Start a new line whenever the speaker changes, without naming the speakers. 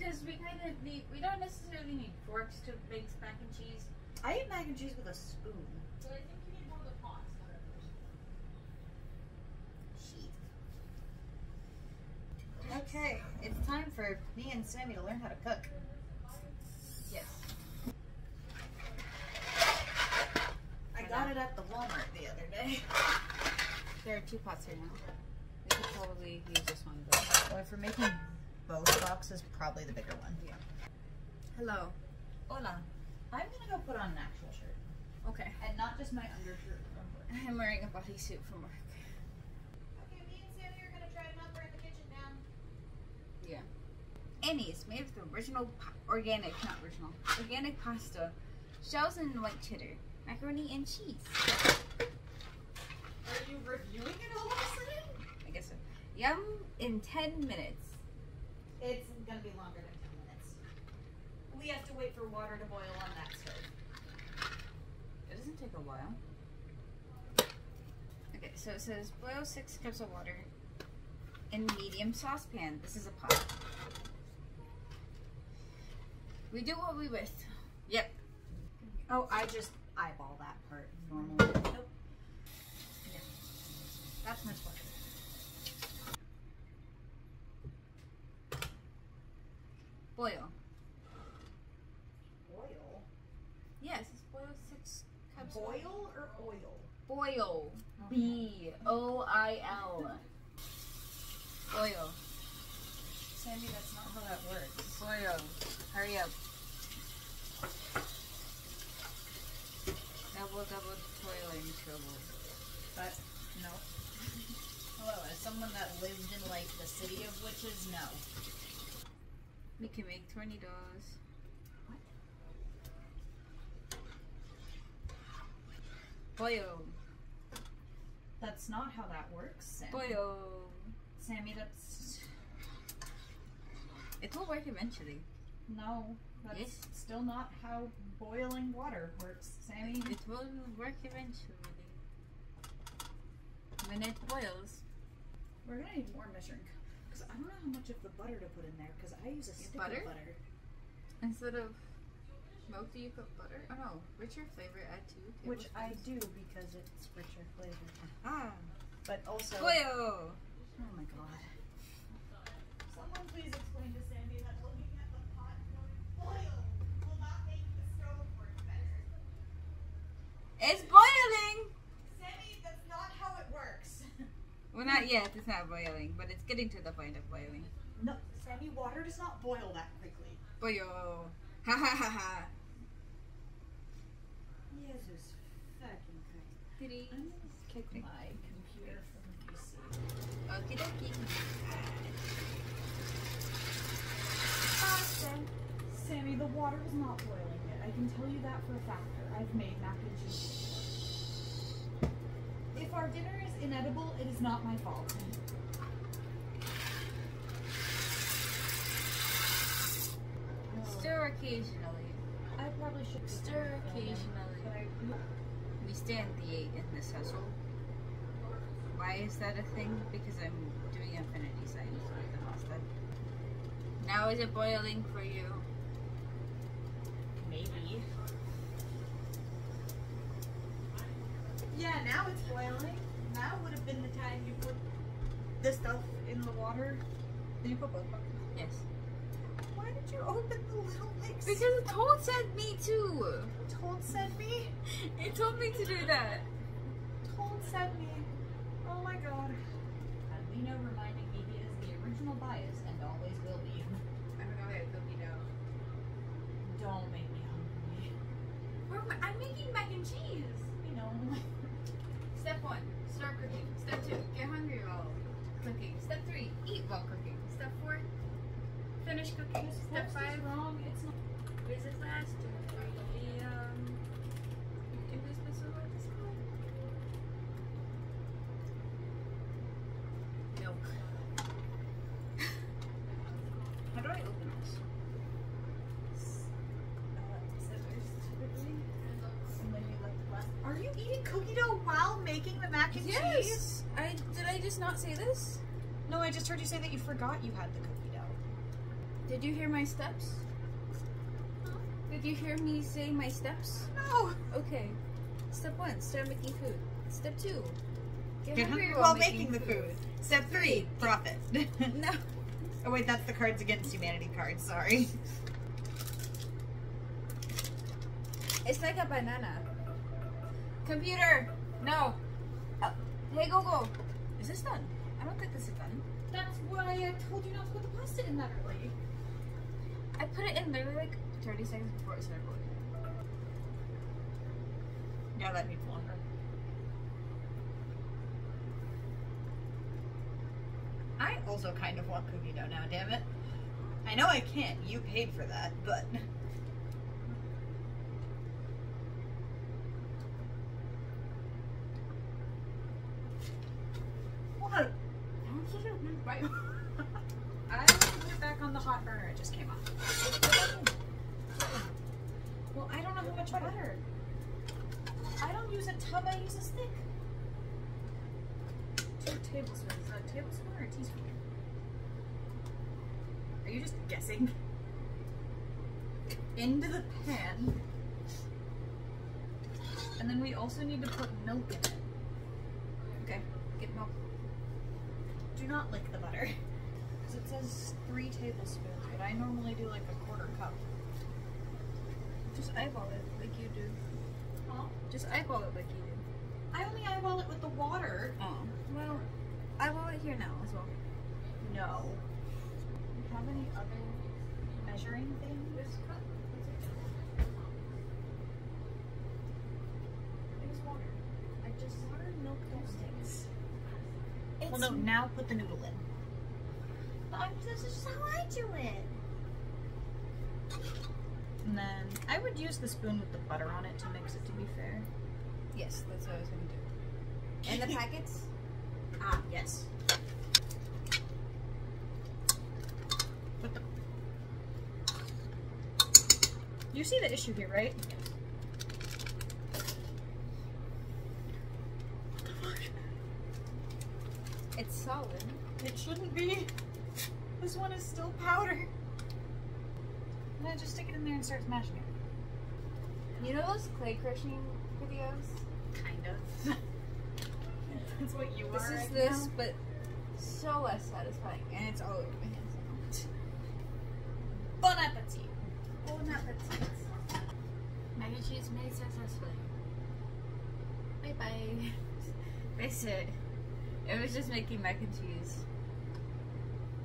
because we kind of need. We don't necessarily need forks to make mac and cheese.
I eat mac and cheese with a spoon.
So I think you need one of the pots.
Sheet. Okay, it's time for me and Sammy to learn how to cook.
Yes.
I got it at the Walmart the other day.
There are two pots here now. We could probably use this one, but
Well, if we're making both boxes, probably the bigger one.
yeah. Hello.
Hola. I'm gonna go put on an actual shirt.
Okay.
And not just my undershirt from work.
I'm wearing a bodysuit from work.
Okay, me and Sammy are gonna try to not burn the kitchen down.
Yeah. Annie's made with original, organic, not original, organic pasta, shells and white cheddar, macaroni and cheese.
Are you reviewing it all of a sudden?
I guess so. Yum in 10 minutes.
It's gonna be longer than 10 minutes. We have to wait for water to boil on that stove.
It doesn't take a while. Okay, so it says boil six cups of water in medium saucepan. This is a pot. We do what we with. Yep.
Oh, I just eyeball that part normally. Nope. Yeah. That's much better.
Boil.
Oil?
Yes, it's boil six cups. of-
Boil or oil?
Boil. B O I L. Boil.
Sandy, that's not how that works.
Boil. Hurry up. Double, double toiling trouble.
But, no. Hello, as someone that lived in, like, the city of witches, no.
We can make twenty tornadoes. Boil.
That's not how that works, Sammy.
Boil.
Sammy, that's...
It will work eventually.
No. That's
Yes.
still not how boiling water works, Sammy.
It will work eventually. When it boils.
We're gonna need more measuring cup. Because I don't know how much of the butter to put in there, because I use a stick
butter?
of butter.
Instead of milk, do you put butter? Oh no, richer flavor, add two
Which I do because it's richer flavor.
Ah.
But also...
Boil.
Oh my god. Someone please explain to Sandy that looking at the pot going boil will not make the stove work better.
It's boiling!
Sammy, that's not how it works.
Well, not yet. It's not boiling, but it's getting to the point of boiling.
No, Sammy, water does not boil that quickly.
Boil. Ha ha ha ha.
Jesus fucking Christ.
Three.
I'm gonna kick my computer from the PC.
Okie dokie.
Sammy, the water is not boiling yet. I can tell you that for a factor. I've made mac and cheese. If our dinner is inedible, it is not my fault.
Stir occasionally.
I probably should
Stir occasionally.
I,
We stand the eight in this hustle. Why is that a thing? Because I'm doing infinity signs with the pasta. Now is it boiling for you?
Yeah, now it's boiling. Now would have been the time you put the stuff in the water. Did you put both buckets?
Yes.
Why did you open the little like?
Because it told said me to.
told sent me.
It told me to do that.
Told sent me. Oh my god. And Lino reminding me he is the original bias and always will be.
I'm gonna go ahead and cookie dough.
Don't make me hungry.
I'm making mac and cheese.
You know.
Step one, start cooking. Step two, get hungry while cooking. Step three, eat while cooking. Step four, finish cooking.
This
Step five,
is wrong. It's not.
visit last. The um, do this whistle at this point. Milk. How do I open this?
Are you eating cookie dough while making the mac and cheese?
Yes. I did. I just not say this.
No, I just heard you say that you forgot you had the cookie dough.
Did you hear my steps? Did you hear me say my steps?
No.
Okay. Step one, start making food. Step two, get,
Get
hungry
hungry while making the food. Step three, profit.
No.
oh wait, that's the Cards Against Humanity card. Sorry.
It's like a banana. Computer, no. Uh, hey Google, is this done? I don't think this is done.
That's why I told you not to put the pasta in that early.
Put it in there like 30 seconds before it started boiling.
Yeah, that needs longer. I also kind of want cookie dough now, damn it. I know I can't. You paid for that, but. What?
I'm such a big bite.
I put it back on the hot. It just came off. Well, I don't know how much butter. I don't use a tub. I use a stick. Two tablespoons. A tablespoon or a teaspoon? Are you just guessing? Into the pan. And then we also need to put milk in it.
Okay, get milk.
Do not lick the butter. Says three tablespoons, but I normally do like a quarter cup.
Just eyeball it like you do.
Huh?
Just eyeball it like you do.
I only eyeball it with the water.
Oh. Well, eyeball it here now as well.
No. Do you have any other measuring thing?
This cup.
It was water. I just water milk those things.
It's
Well, no. Now put the noodle in.
I'm, this is how I do it.
And then I would use the spoon with the butter on it to mix it. To be fair.
Yes, that's what I was gonna do. And the packets?
Ah, yes. Put the. You see the issue here, right?
It's solid.
It shouldn't be. This one is still powder. And then just stick it in there and start smashing it.
You know those clay crushing videos?
Kind of. That's what you
This
are.
This is
right
this,
now.
but so less satisfying, and it's all over my hands.
Bon appetit.
Bon appetit. Mac and cheese made successfully. Bye bye. That's it. It was just making mac and cheese.